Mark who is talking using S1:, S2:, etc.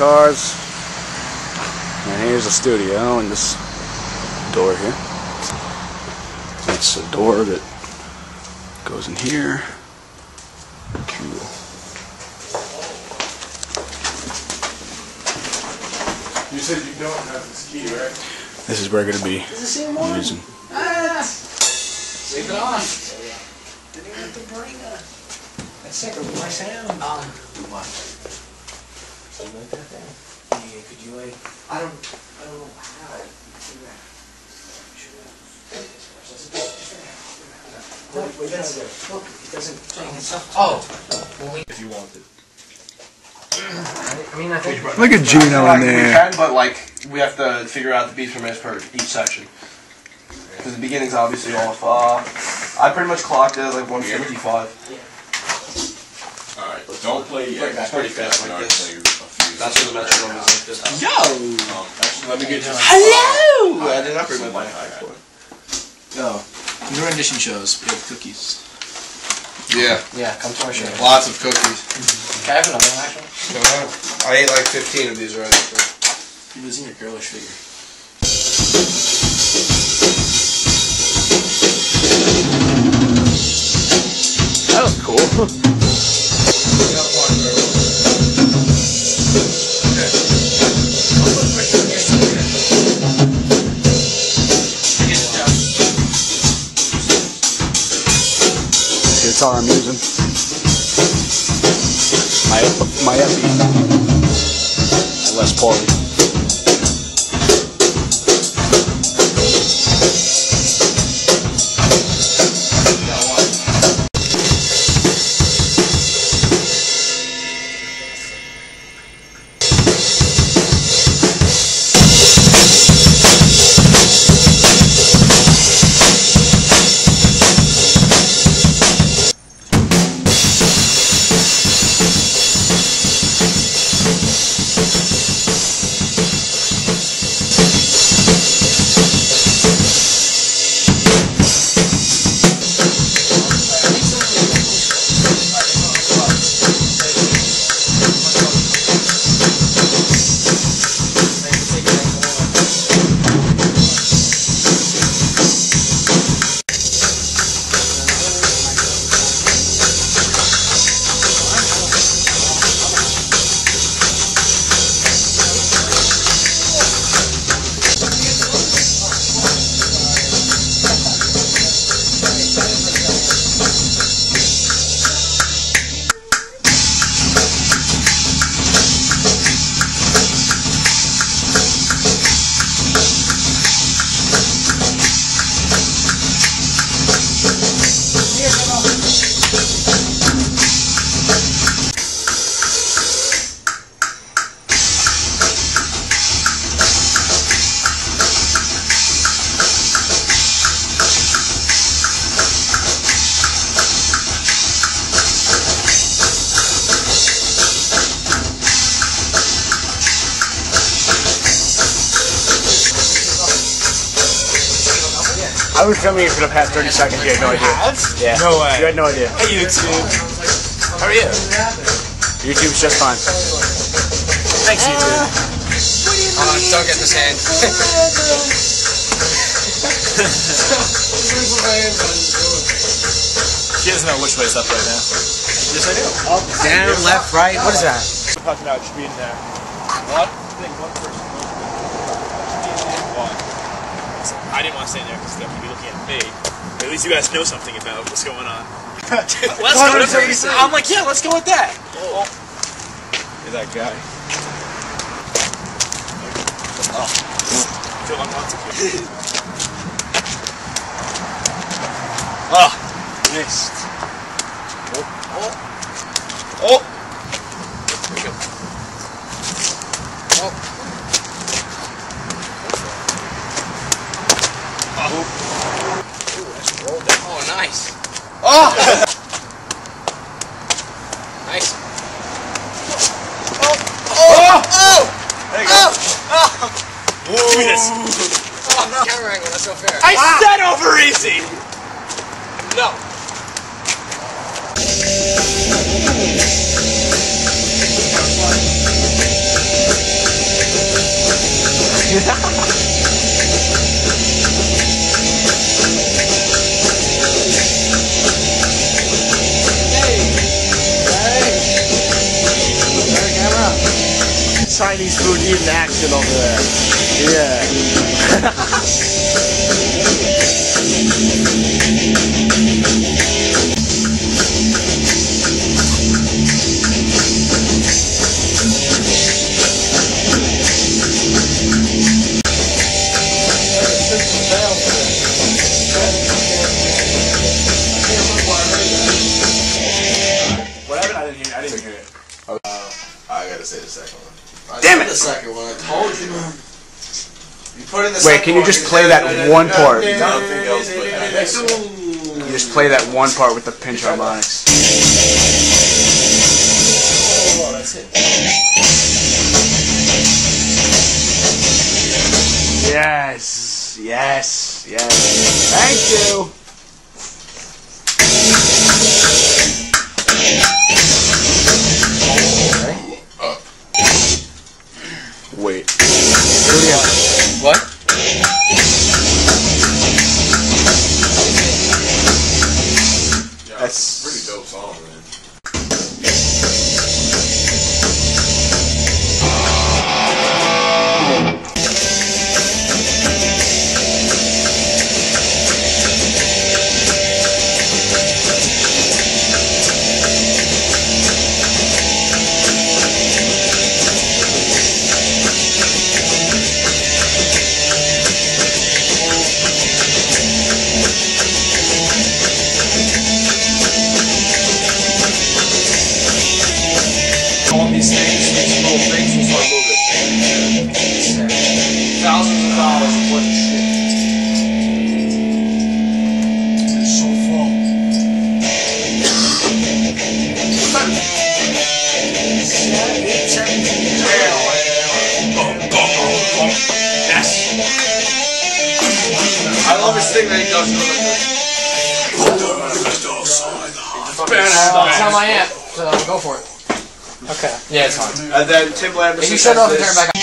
S1: here's the cars. And here's the studio and this door here. That's a door that goes in here. Cool.
S2: You said you don't have this key, right?
S1: This is where we're going to be
S3: It's the same one.
S1: using.
S3: Ah! Leave it on. Didn't even have to bring a. That's sick. My sound. Um. What? Something like that thing. Yeah. Could you like? I don't. I don't know how. you do that. Look, wait, that's, look, it doesn't change itself. Oh, well, we,
S2: If you wanted.
S3: I mean, I think.
S1: Look at Gino in
S4: We
S1: there.
S4: can, but like we have to figure out the beats per minute per each section. Because the beginning's obviously off. Uh, I pretty much clocked it at like 155.
S2: Alright, don't play yet.
S4: It's pretty fast like this. That's what the metronome is like this.
S3: Yo!
S2: Um, actually, let me get you.
S3: Hello!
S4: I did not bring my mic.
S5: No. The rendition shows. We have cookies.
S4: Yeah,
S3: Yeah, come to our show.
S4: lots of cookies.
S3: Can I have another one, actually?
S4: I ate like 15 of these already. So.
S5: You're losing your girlish figure.
S1: That was cool. I'm using. My my Epi. My Les Pauly. I was filming you for the past 30 seconds. You had no idea. Yeah.
S5: No way.
S1: You had no idea.
S5: Hey YouTube. How are you?
S1: YouTube's just fine.
S5: Thanks YouTube.
S4: Uh, don't get this hand.
S5: She doesn't know which way's up right now. Yes, I do.
S3: Up, Down, left, right. What is that?
S5: We're talking about should be in there. What? I think one person One. I didn't want to stay in there because they're going to be looking at me. At least you guys know something about what's going on. let's go. That's what you. I'm like, yeah, let's go with that. Oh. You're that guy. Oh. Feel uncomfortable. oh, ah, missed. Oh, oh, oh. Nice. Oh!
S3: Oh! Oh!
S4: Oh!
S3: There you go. Oh!
S5: Give me this.
S3: Oh, no. Camera angle, that's so fair.
S5: I ah. said over easy!
S3: No. Yeah.
S5: Chinese food eating action over there. Yeah.
S1: Wait, can you just play that one part?
S2: Nothing else but that.
S1: You just play that one part with the pinch harmonics.
S4: Oh, that's it.
S1: Yes, yes, yes. Thank you.
S4: Love his thing that he does.
S3: It's on my amp, so go for it. Okay. Yeah, it's fine.
S4: And then Tim Lamberson.
S3: If you shut off and turn it back on.